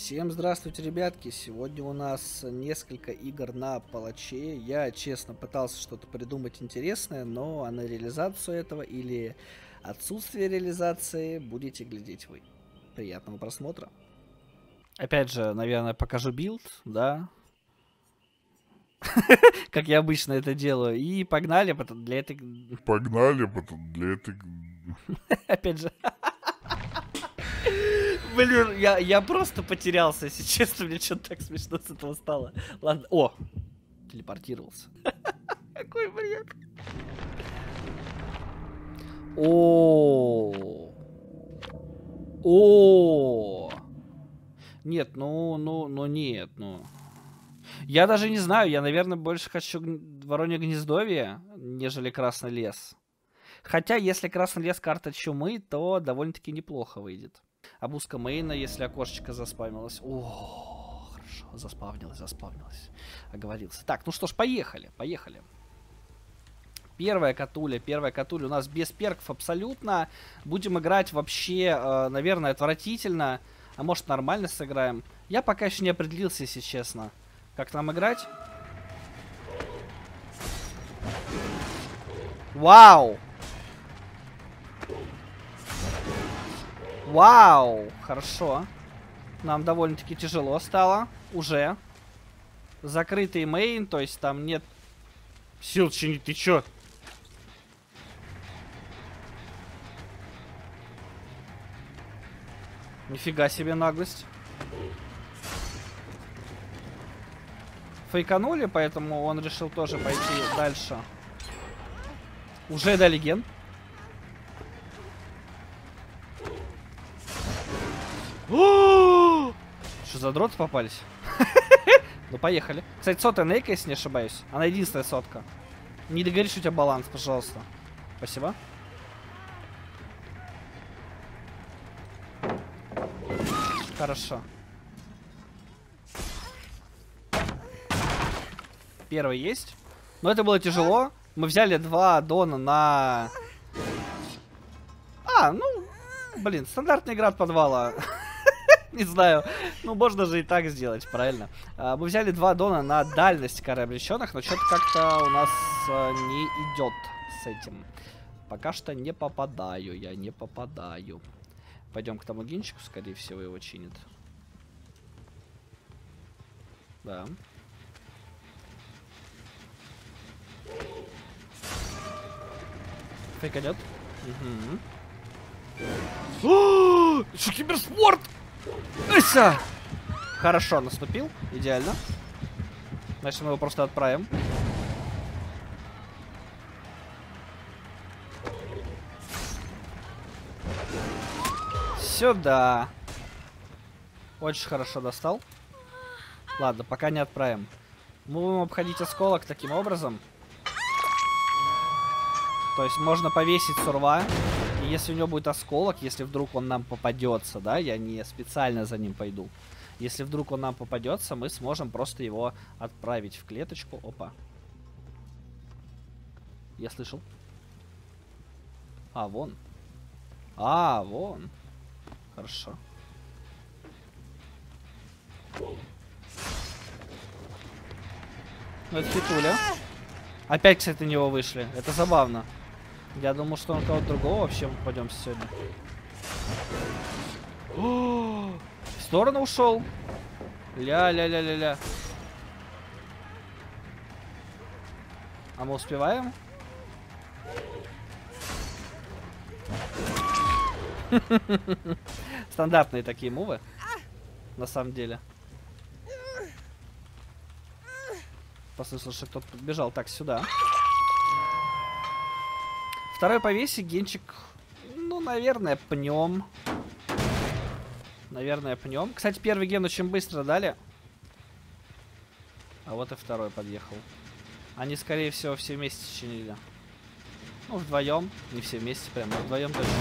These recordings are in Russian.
Всем здравствуйте, ребятки! Сегодня у нас несколько игр на палаче. Я, честно, пытался что-то придумать интересное, но а на реализацию этого или отсутствие реализации будете глядеть вы. Приятного просмотра. Опять же, наверное, покажу билд, да? Как я обычно это делаю. И погнали потом для этой... Погнали потом для этой... Опять же. Блин, я, я просто потерялся, если честно, мне что-то так смешно с этого стало. Ладно, о, телепортировался. Какой бред. О, о, нет, ну, ну, ну нет, ну. Я даже не знаю, я, наверное, больше хочу Воронье гнездовье, нежели Красный лес. Хотя, если Красный лес карта чумы, то довольно-таки неплохо выйдет. Обузка мейна, если окошечко заспавнилось. О, хорошо, заспавнилось, заспавнилось. Оговорился. Так, ну что ж, поехали, поехали. Первая катуля, первая катуля у нас без перков абсолютно. Будем играть вообще, э, наверное, отвратительно. А может нормально сыграем. Я пока еще не определился, если честно. Как нам играть? Вау! Вау! Хорошо. Нам довольно-таки тяжело стало. Уже. Закрытый мейн, то есть там нет... Сил чинить, ты чё? Нифига себе наглость. Фейканули, поэтому он решил тоже пойти дальше. Уже дали ген. Что за дрот попались? ну поехали. Кстати, сотая нейка, если не ошибаюсь. Она единственная сотка. Не догоришь у тебя баланс, пожалуйста. Спасибо. Хорошо. Первый есть. Но это было тяжело. Мы взяли два дона на... А, ну... Блин, стандартный град подвала. Не знаю. Ну, можно же и так сделать, правильно. А, мы взяли два дона на дальность кары обреченных, но что-то как-то у нас а, не идет с этим. Пока что не попадаю я, не попадаю. Пойдем к тому гинчику, скорее всего, его чинит. Да. Фейк идет. Угу. Что, киберспорт? Эся! Хорошо, наступил. Идеально. Значит, мы его просто отправим. Сюда. Очень хорошо достал. Ладно, пока не отправим. Мы будем обходить осколок таким образом. То есть можно повесить сурва если у него будет осколок, если вдруг он нам попадется, да, я не специально за ним пойду. Если вдруг он нам попадется, мы сможем просто его отправить в клеточку. Опа. Я слышал. А, вон. А, вон. Хорошо. Ну, это хитуля. Опять, кстати, на него вышли. Это забавно. Я думал, что он кого-то другого вообще пойдем сегодня. О, в сторону ушел. Ля-ля-ля-ля-ля. А мы успеваем? Стандартные такие мувы. На самом деле. Послышал, что кто-то подбежал. Так, сюда. Второй повесик, генчик, ну, наверное, пнем. Наверное, пнем. Кстати, первый ген очень быстро дали. А вот и второй подъехал. Они, скорее всего, все вместе чинили. Ну, вдвоем. Не все вместе, прям, но вдвоем точно.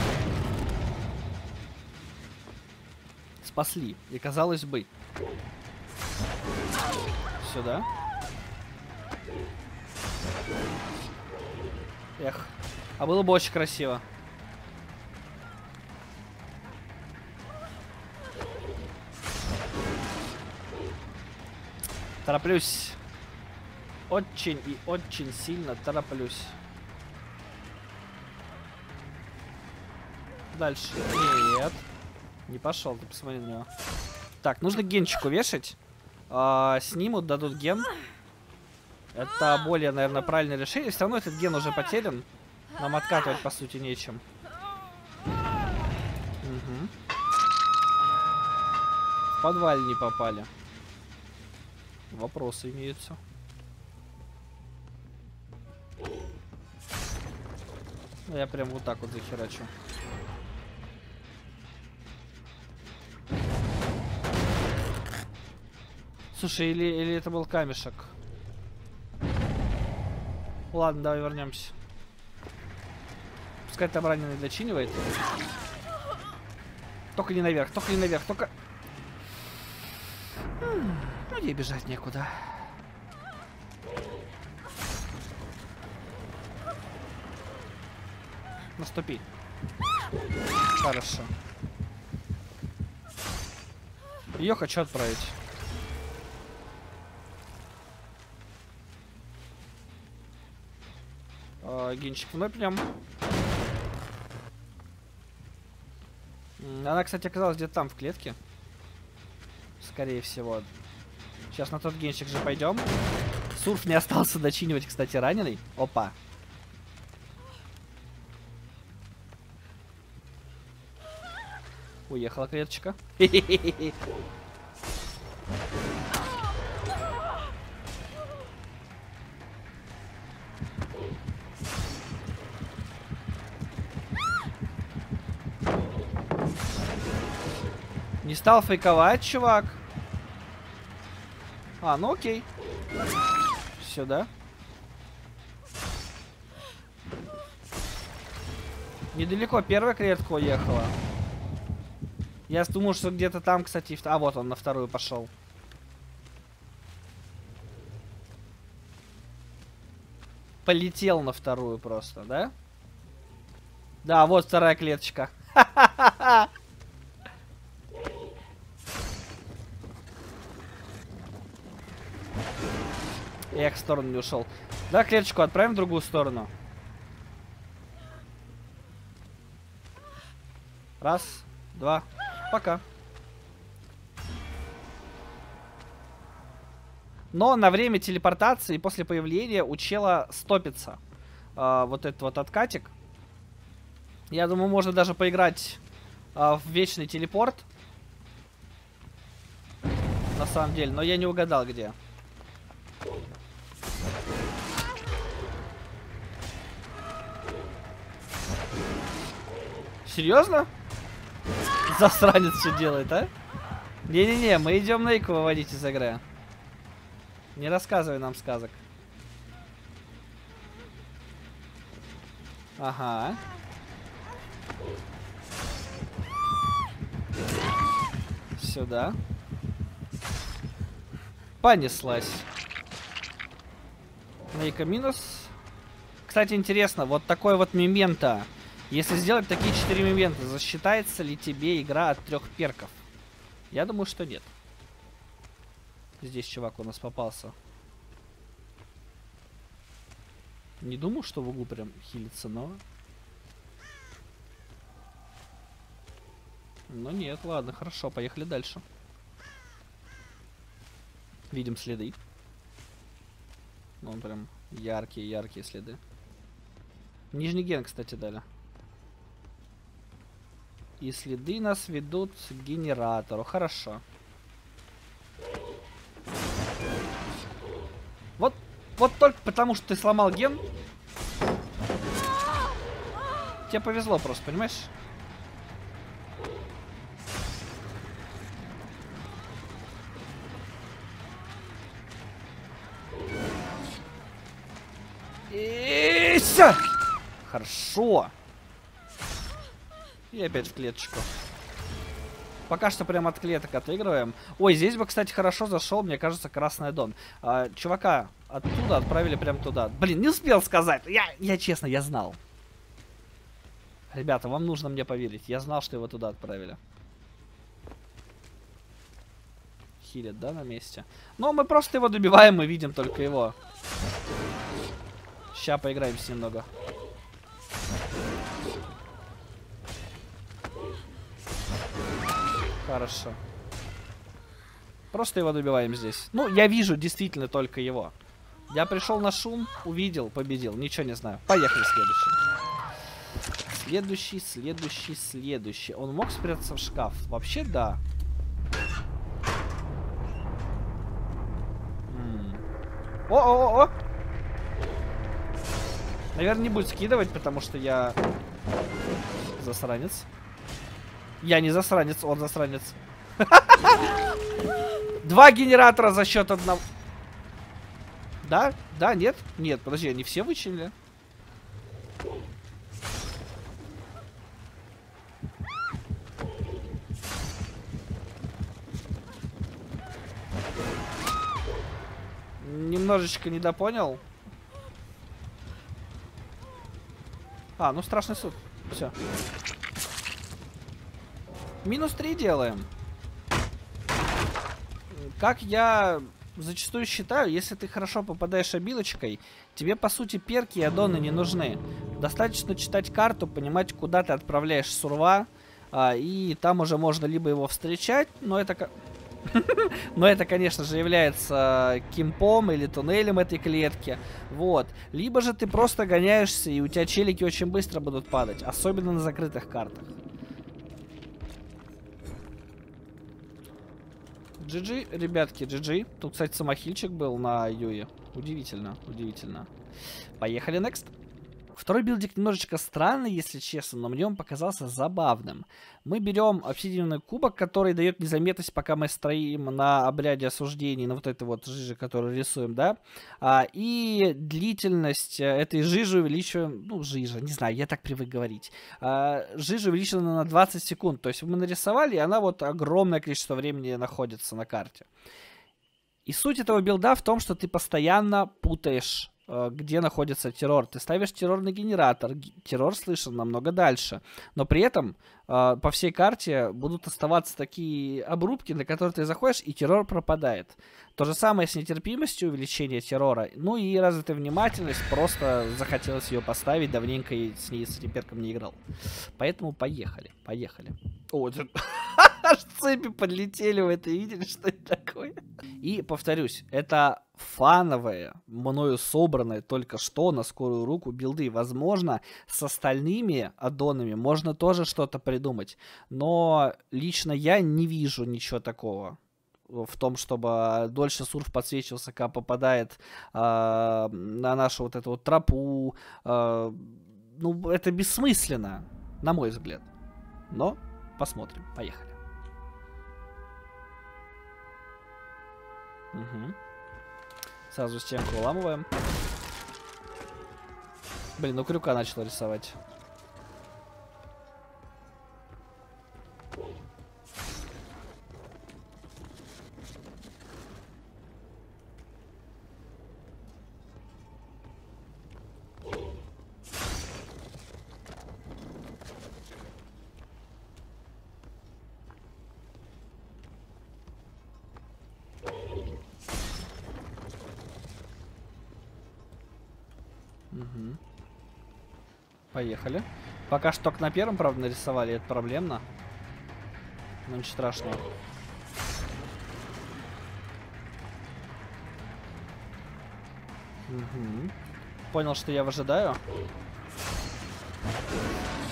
Спасли. И казалось бы. Сюда. Эх. А было бы очень красиво. Тороплюсь. Очень и очень сильно тороплюсь. Дальше. Нет. Не пошел, ты посмотри на него. Так, нужно генчику вешать. А, снимут, дадут ген. Это более, наверное, правильное решение. Все равно этот ген уже потерян. Нам откатывать, по сути, нечем. Угу. В подвале не попали. Вопросы имеются. Ну, я прям вот так вот захерачу. Слушай, или, или это был камешек? Ладно, давай вернемся. Пускай там раненый дочинивает. Только не наверх, только не наверх, только... Ну, ей бежать некуда. Наступи. Хорошо. Ее хочу отправить. А, генчик вновь прям. Она, кстати, оказалась где-то там, в клетке. Скорее всего. Сейчас на тот генчик же пойдем. Сурф не остался дочинивать, кстати, раненый. Опа. Уехала клеточка. Стал фейковать, чувак. А, ну окей. Сюда. Недалеко первая клетка уехала. Я думал, что где-то там, кстати, а вот он на вторую пошел. Полетел на вторую просто, да? Да, вот вторая клеточка. Я в сторону не ушел. Да, клеточку отправим в другую сторону. Раз, два, пока. Но на время телепортации после появления у чела стопится э, вот этот вот откатик. Я думаю, можно даже поиграть э, в вечный телепорт. На самом деле, но я не угадал где. Серьезно? Засранец что делает, а? Не-не-не, мы идем Нейку выводить из игры. Не рассказывай нам сказок. Ага. Сюда. Понеслась. Нейка минус. Кстати, интересно, вот такой вот мемента если сделать такие четыре момента, засчитается ли тебе игра от трех перков? Я думаю, что нет. Здесь чувак у нас попался. Не думаю, что в углу прям хилится, но... Ну нет, ладно, хорошо, поехали дальше. Видим следы. Ну, прям яркие-яркие следы. Нижний ген, кстати, дали. И следы нас ведут к генератору. Хорошо. Вот, вот только потому, что ты сломал ген. Тебе повезло просто, понимаешь? И все. Хорошо. И опять в клеточку. Пока что прям от клеток отыгрываем. Ой, здесь бы, кстати, хорошо зашел, мне кажется, Красный Дон. А, чувака оттуда отправили прям туда. Блин, не успел сказать. Я, я честно, я знал. Ребята, вам нужно мне поверить. Я знал, что его туда отправили. хилит, да, на месте. Но мы просто его добиваем, мы видим только его. Сейчас поиграемся немного. Хорошо. Просто его добиваем здесь. Ну, я вижу действительно только его. Я пришел на шум, увидел, победил. Ничего не знаю. Поехали следующий. Следующий, следующий, следующий. Он мог спрятаться в шкаф? Вообще да. О-о-о-о! Наверное, не будет скидывать, потому что я засранец. Я не засранец, он засранец. Два генератора за счет одного. Да? Да? Нет? Нет, подожди, они все вычислили? Немножечко недопонял. А, ну страшный суд. Все. Минус 3 делаем. Как я зачастую считаю, если ты хорошо попадаешь обилочкой, тебе по сути перки и аддоны не нужны. Достаточно читать карту, понимать, куда ты отправляешь сурва, а, и там уже можно либо его встречать, но это... Но это, конечно же, является кимпом или туннелем этой клетки. Вот. Либо же ты просто гоняешься, и у тебя челики очень быстро будут падать. Особенно на закрытых картах. GG, ребятки, GG. Тут, кстати, самохильчик был на Юе. Удивительно, удивительно. Поехали next. Второй билдик немножечко странный, если честно, но мне он показался забавным. Мы берем обсидианный кубок, который дает незаметность, пока мы строим на обряде осуждений, на вот этой вот жиже, которую рисуем, да. А, и длительность э, этой жижи увеличиваем, ну, жижа, не знаю, я так привык говорить. А, жижа увеличена на 20 секунд, то есть мы нарисовали, и она вот огромное количество времени находится на карте. И суть этого билда в том, что ты постоянно путаешь где находится террор. Ты ставишь террорный генератор, террор слышен намного дальше. Но при этом э, по всей карте будут оставаться такие обрубки, на которые ты заходишь, и террор пропадает. То же самое с нетерпимостью увеличения террора. Ну и развитая внимательность, просто захотелось ее поставить, давненько с ней с этим не играл. Поэтому поехали, поехали. О, аж цепи подлетели, вы это видели, что это такое? И повторюсь, это фановые, мною собранные только что на скорую руку билды. Возможно, с остальными аддонами можно тоже что-то придумать. Но лично я не вижу ничего такого в том, чтобы дольше сурф подсвечивался, когда попадает э, на нашу вот эту вот тропу. Э, ну, это бессмысленно, на мой взгляд. Но посмотрим. Поехали. Угу. Сразу стенку выламываем. Блин, ну крюка начал рисовать. Поехали. Пока что только на первом, правда, нарисовали. Это проблемно. Но ничего страшного. Угу. Понял, что я выжидаю.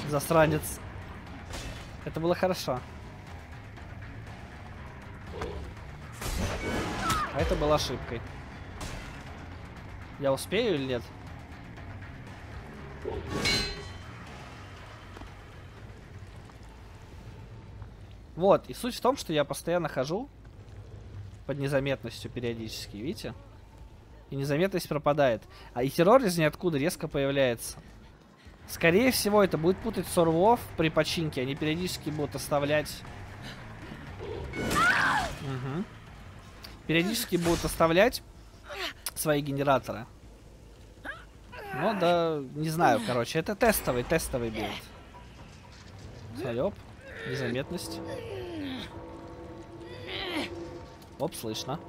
Засранец. Это было хорошо. А это было ошибкой. Я успею или нет? Вот, и суть в том, что я постоянно хожу под незаметностью периодически, видите? И незаметность пропадает. А и террор из ниоткуда резко появляется. Скорее всего, это будет путать сорвов при починке. Они периодически будут оставлять... Угу. Периодически будут оставлять свои генераторы. Ну да, не знаю, короче, это тестовый, тестовый билд. Салеп, незаметность. Оп, слышно.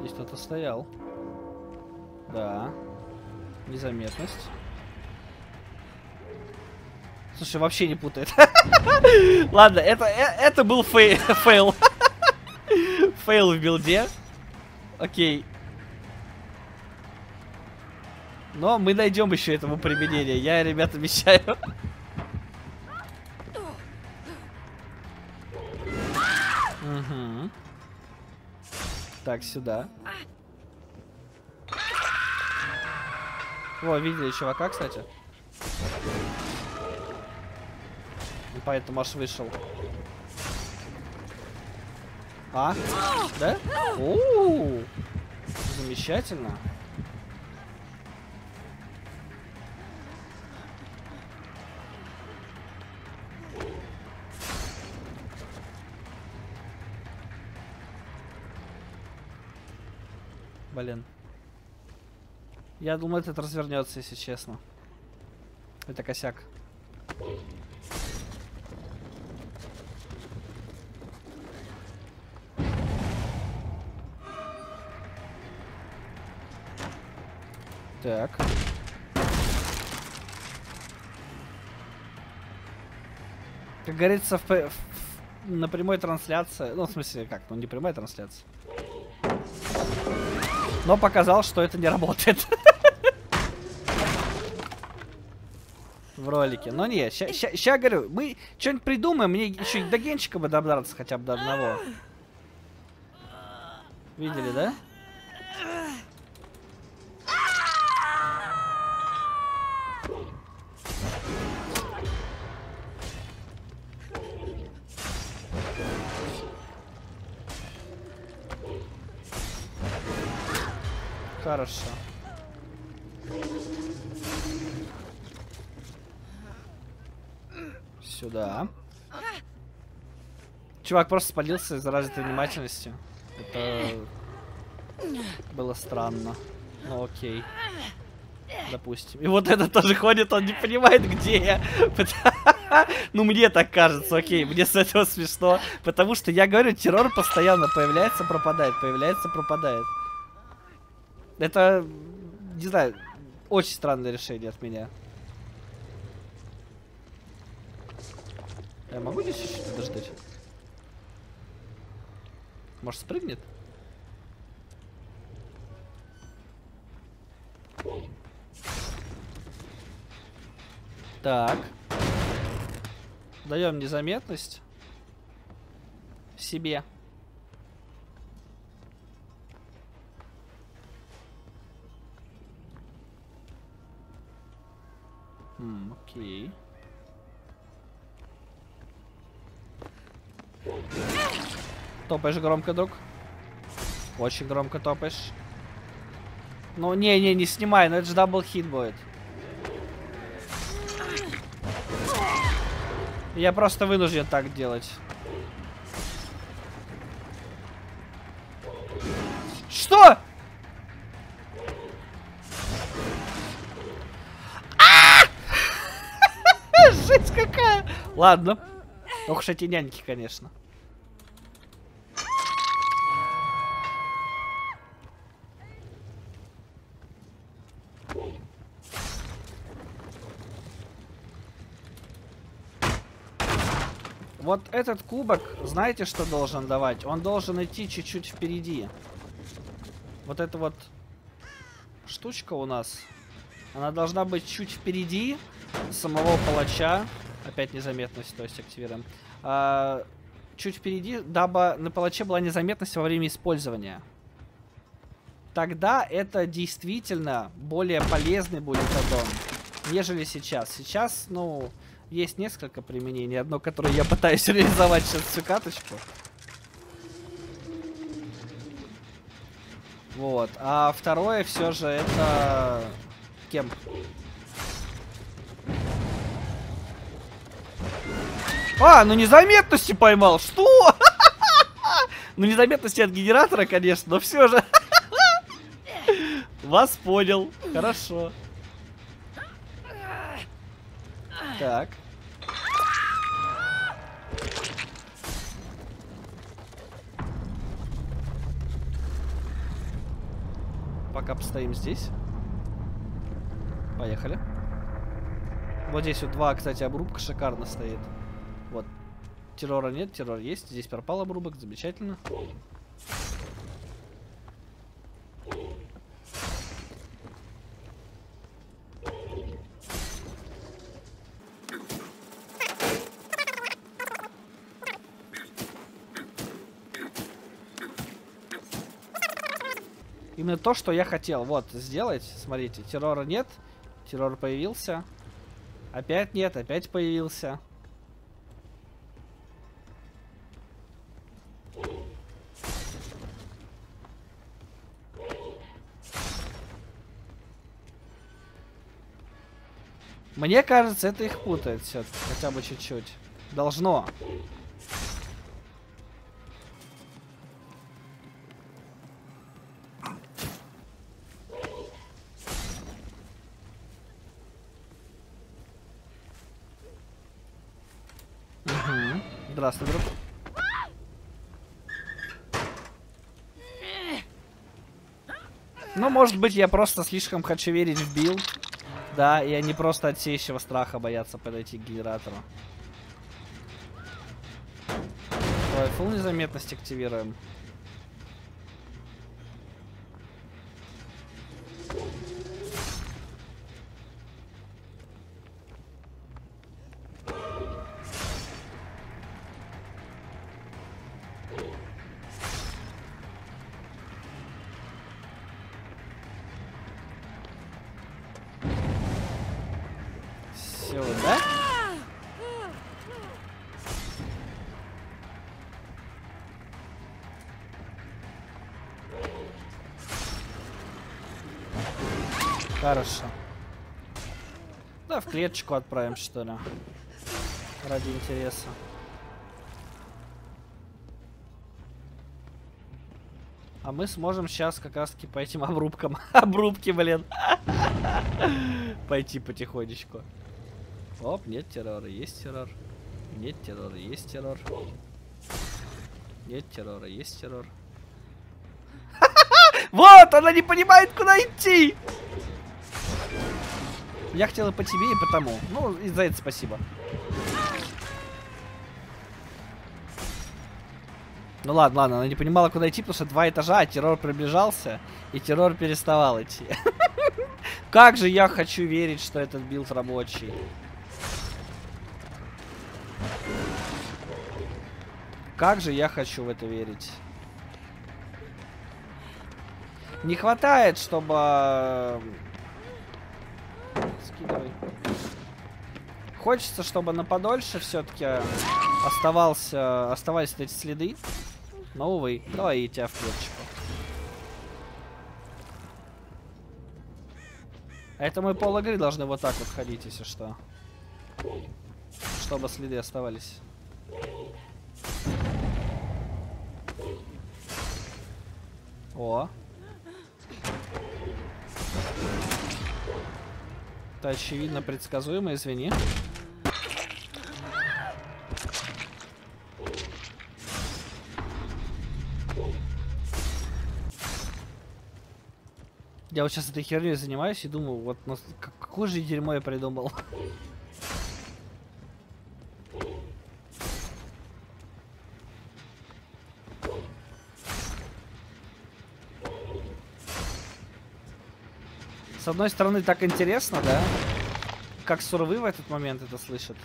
Здесь кто-то стоял. Да. Незаметность. Слушай, вообще не путает. Ладно, это, э, это был fai, fail. fail в билде. Окей. Но мы найдем еще этому применение. Я, ребят, обещаю. Угу. Так, сюда. О, видели чувака, кстати. Поэтому аж вышел. А? Да? О, -о, -о! Замечательно. Блин. Я думаю, этот развернется, если честно. Это косяк. Так. Как говорится, в, в, на прямой трансляции, ну, в смысле, как, ну, не прямая трансляция, но показал, что это не работает. В ролике. Но не, сейчас говорю, мы что-нибудь придумаем, мне еще до генчика бы добраться хотя бы до одного. Видели, да? Сюда. Чувак просто спалился из-за развитой внимательности. Это было странно. Ну окей. Допустим. И вот этот тоже ходит, он не понимает, где я. Ну, мне так кажется, окей, мне с этого смешно. Потому что я говорю, террор постоянно появляется, пропадает, появляется, пропадает. Это, не знаю, очень странное решение от меня. Я могу здесь чуть-чуть подождать? Может спрыгнет? Так. Даем незаметность себе. Хм, окей. Топаешь громко, друг. Очень громко топаешь. Ну, не-не, не снимай, но это же double hit будет. Я просто вынужден так делать. Что? Жесть какая! Ладно. Ох эти няньки, конечно. Вот этот кубок, знаете, что должен давать? Он должен идти чуть-чуть впереди. Вот эта вот штучка у нас, она должна быть чуть впереди самого палача. Опять незаметность, то есть активируем. А, чуть впереди, дабы на палаче была незаметность во время использования. Тогда это действительно более полезный будет аддон, нежели сейчас. Сейчас, ну, есть несколько применений. Одно, которое я пытаюсь реализовать сейчас всю каточку. Вот. А второе все же это кемп. А, ну незаметности поймал. Что? Ну незаметности от генератора, конечно, но все же. Вас понял. Хорошо. Так. Пока постоим здесь. Поехали. Вот здесь вот два, кстати, обрубка шикарно стоит. Вот. Террора нет, террор есть. Здесь пропал обрубок, замечательно. Именно то, что я хотел. Вот, сделать. Смотрите, террора нет. Террор появился. Опять нет, опять появился. Мне кажется, это их путает все хотя бы чуть-чуть. Должно. Здравствуй, друг. Ну, может быть, я просто слишком хочу верить в билд. Да, и они просто от сеющего страха боятся подойти к генератору. Давай, full незаметность активируем. Хорошо. Да, в клеточку отправим, что ли. Ради интереса. А мы сможем сейчас как раз таки по этим обрубкам. Обрубки, блин. Пойти потихонечку. Оп, нет террора, есть террор. Нет террора, есть террор. Нет террора, есть террор. Вот, она не понимает, куда идти. Я хотела по тебе и потому. Ну, и за это спасибо. Ну ладно, ладно, она не понимала, куда идти, потому что два этажа, а террор приближался, и террор переставал идти. Как же я хочу верить, что этот билд рабочий. Как же я хочу в это верить. Не хватает, чтобы... Скидывай. Хочется, чтобы на подольше все-таки оставался, оставались эти следы. Но, увы. Давай и тебя в клеточку. Это мы пол игры должны вот так вот ходить, если что. Чтобы следы оставались. О. Это очевидно предсказуемо, извини. Я вот сейчас этой херней занимаюсь и думаю, вот ну, как- какое же дерьмо я придумал. С одной стороны, так интересно, да? Как сурвы в этот момент это слышат.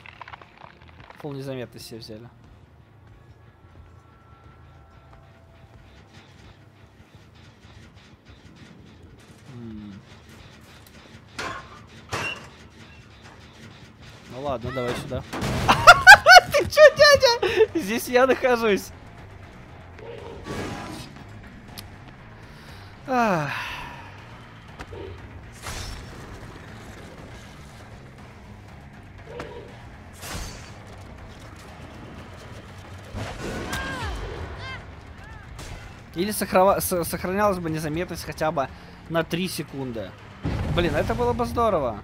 Пол незаметно себе взяли. Ну ладно, давай сюда. Ты чё, дядя? Здесь я нахожусь. Ах. Или сохранялась бы незаметность хотя бы на 3 секунды. Блин, это было бы здорово.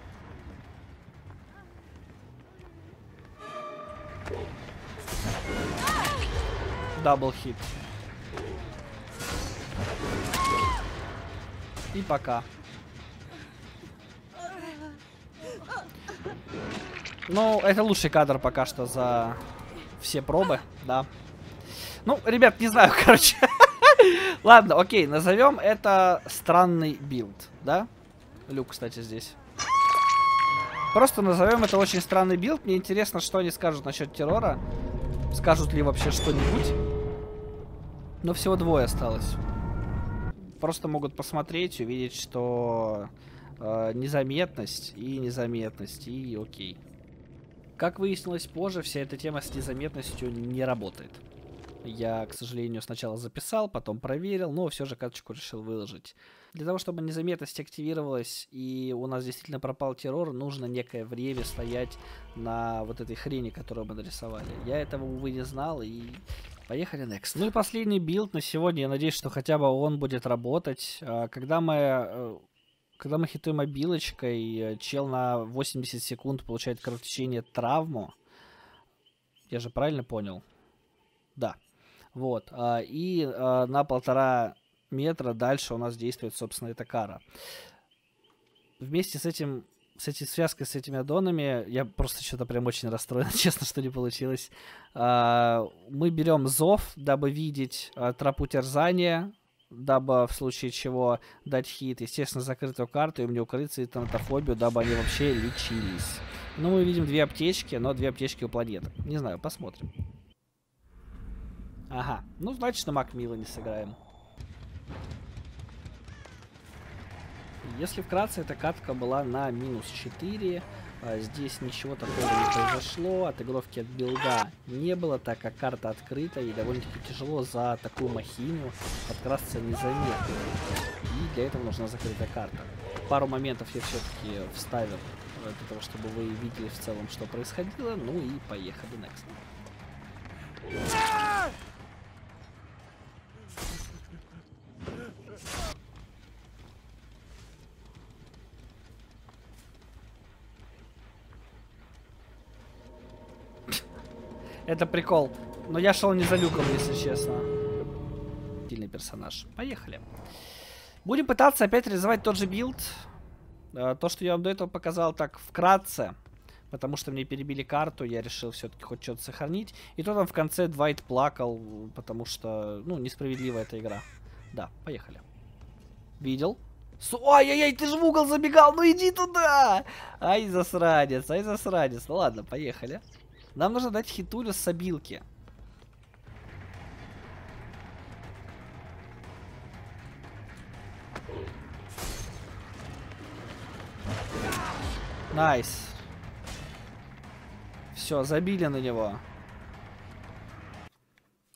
Double hit. И пока. Ну, это лучший кадр пока что за все пробы, да. Ну, ребят, не знаю, короче. Ладно, окей, назовем это странный билд, да? Люк, кстати, здесь. Просто назовем это очень странный билд. Мне интересно, что они скажут насчет террора. Скажут ли вообще что-нибудь. Но всего двое осталось. Просто могут посмотреть, увидеть, что э, незаметность и незаметность, и окей. Как выяснилось позже, вся эта тема с незаметностью не работает. Я, к сожалению, сначала записал, потом проверил, но все же карточку решил выложить. Для того, чтобы незаметность активировалась и у нас действительно пропал террор, нужно некое время стоять на вот этой хрени, которую мы нарисовали. Я этого, увы, не знал и Поехали next. Ну и последний билд на сегодня. Я надеюсь, что хотя бы он будет работать. А, когда мы, э, когда мы хитуем абилочкой, э, чел на 80 секунд получает кровотечение травму. Я же правильно понял? Да. Вот. А, и а, на полтора метра дальше у нас действует, собственно, эта кара. Вместе с этим с этой связкой, с этими аддонами, я просто что-то прям очень расстроен, честно, что не получилось. А, мы берем зов, дабы видеть тропу терзания, дабы в случае чего дать хит. Естественно, закрытую карту, и мне укрыться и тонатофобию, дабы они вообще лечились. Ну, мы видим две аптечки, но две аптечки у планеты. Не знаю, посмотрим. Ага. Ну, значит, на Макмилла не сыграем. Если вкратце, эта катка была на минус 4. А здесь ничего такого не произошло. Отыгровки от билда не было, так как карта открыта. И довольно-таки тяжело за такую махину подкрасться незаметно. И для этого нужна закрытая карта. Пару моментов я все-таки вставил для того, чтобы вы видели в целом, что происходило. Ну и поехали next. Это прикол. Но я шел не за люком, если честно. Сильный персонаж. Поехали. Будем пытаться опять реализовать тот же билд. Э, то, что я вам до этого показал так вкратце. Потому что мне перебили карту, я решил все-таки хоть что-то сохранить. И то там в конце Двайт плакал, потому что, ну, несправедливая эта игра. Да, поехали. Видел? Ай-яй-яй, ты же в угол забегал, ну иди туда! Ай, засранец, ай, засранец. Ну ладно, поехали. Нам нужно дать хитулю с абилки. Nice. Все, забили на него.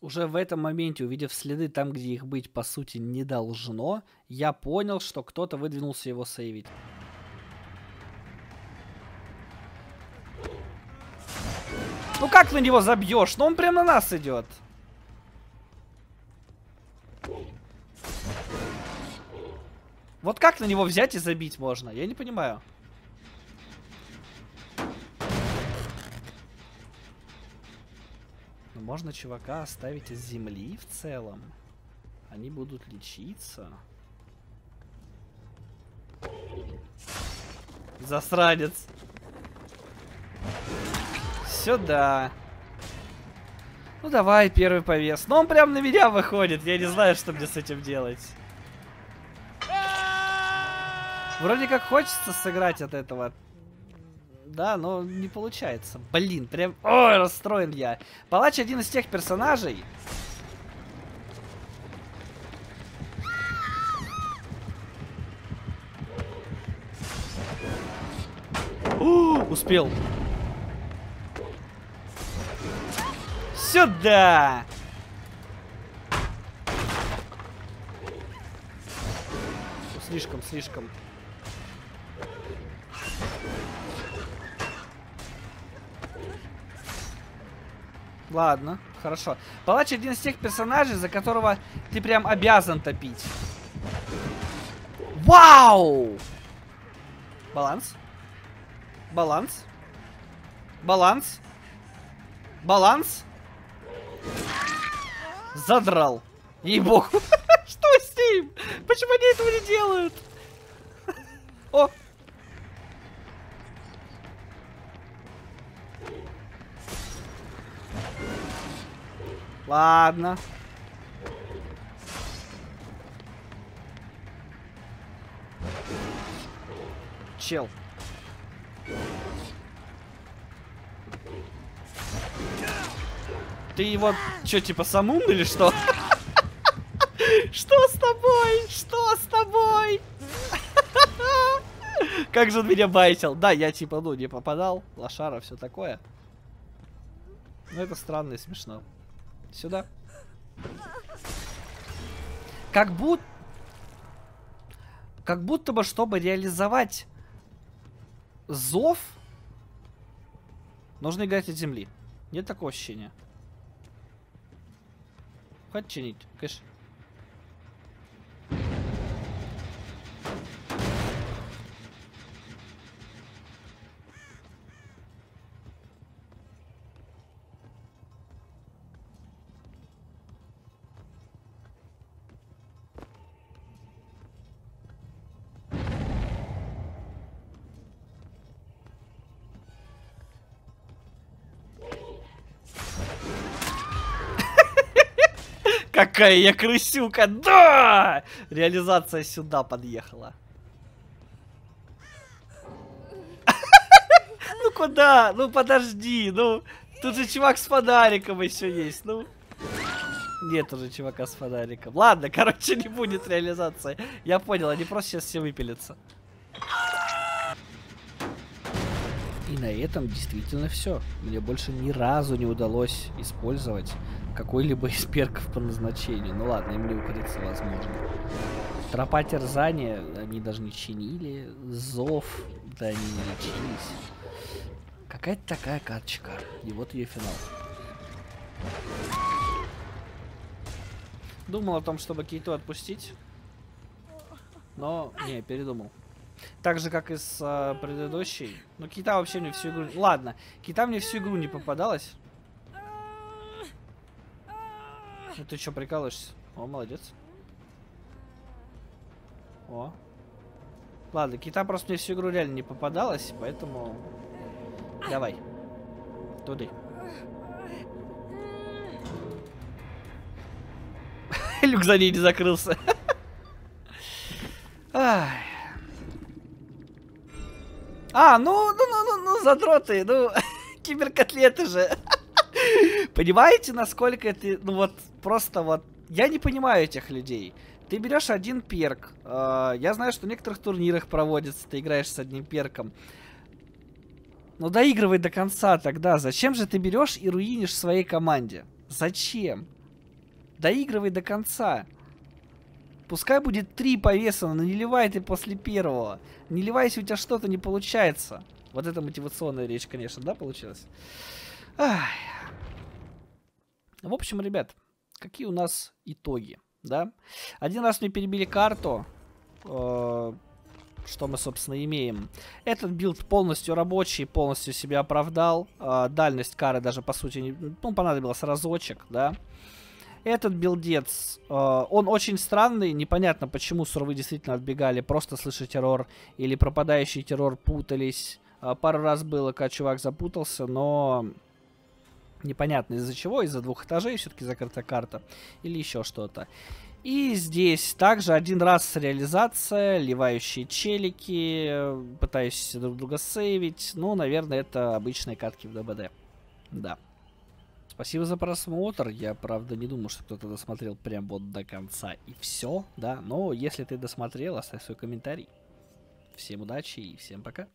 Уже в этом моменте, увидев следы там, где их быть по сути не должно, я понял, что кто-то выдвинулся его сейвить. Ну как на него забьешь? Ну он прям на нас идет. Вот как на него взять и забить можно? Я не понимаю. Ну, можно чувака оставить из земли в целом. Они будут лечиться. Засранец. Сюда. Ну давай, первый повес. Ну он прям на меня выходит. Я не знаю, что мне с этим делать. Вроде как хочется сыграть от этого. Да, но не получается. Блин, прям... Ой, расстроен я. Палач один из тех персонажей... О, успел. Сюда! Слишком, слишком. Ладно, хорошо. Палач один из тех персонажей, за которого ты прям обязан топить. Вау! Баланс. Баланс. Баланс. Баланс. Задрал. Ей-богу. Что с ним? Почему они этого не делают? О! Ладно. Чел. Ты его, что, типа, сам или что? Что с тобой? Что с тобой? Как же он меня байтил? Да, я типа, ну, не попадал. Лошара, все такое. Ну, это странно и смешно. Сюда. Как будто... Как будто бы, чтобы реализовать зов, нужно играть от земли. Нет такого ощущения. Хоть чинить, конечно. Какая я крысюка! Да! Реализация сюда подъехала. Ну куда? Ну подожди, ну. Тут же чувак с фонариком еще есть, ну. Нет уже чувака с фонариком. Ладно, короче, не будет реализации. Я понял, они просто сейчас все выпилятся. И на этом действительно все. Мне больше ни разу не удалось использовать какой-либо из перков по назначению. Ну ладно, им не укрыться возможно. Тропа терзания, они даже не чинили. Зов, да они не лечились. Какая-то такая карточка. И вот ее финал. Думал о том, чтобы Кейту отпустить. Но, не, передумал. Так же, как и с а, предыдущей. Но Кита вообще мне всю игру... Ладно, Кита мне всю игру не попадалась. Ну ты что, прикалываешься? О, молодец. О. Ладно, кита просто мне всю игру реально не попадалась, поэтому... Давай. Туды. Люк за ней не закрылся. А, ну, ну, ну, ну, ну, задроты, ну, киберкотлеты же. Понимаете, насколько это, ну вот, просто вот, я не понимаю этих людей. Ты берешь один перк. Э, я знаю, что в некоторых турнирах проводится, ты играешь с одним перком. Но доигрывай до конца тогда. Зачем же ты берешь и руинишь своей команде? Зачем? Доигрывай до конца. Пускай будет три повеса, но не ливай ты после первого. Не ливай, если у тебя что-то не получается. Вот это мотивационная речь, конечно, да, получилась? Ах. В общем, ребят, какие у нас итоги, да? Один раз мне перебили карту, э, что мы, собственно, имеем. Этот билд полностью рабочий, полностью себя оправдал. Э, дальность кары даже, по сути, не, ну, понадобилось разочек, да? Этот билдец, э, он очень странный, непонятно, почему сурвы действительно отбегали, просто слыша террор, или пропадающий террор путались. Э, пару раз было, когда чувак запутался, но Непонятно из-за чего, из-за двух этажей все-таки закрыта карта или еще что-то. И здесь также один раз реализация, ливающие челики, пытающиеся друг друга сейвить. Ну, наверное, это обычные катки в ДБД. Да. Спасибо за просмотр. Я, правда, не думаю, что кто-то досмотрел прям вот до конца и все, да. Но если ты досмотрел, оставь свой комментарий. Всем удачи и всем пока.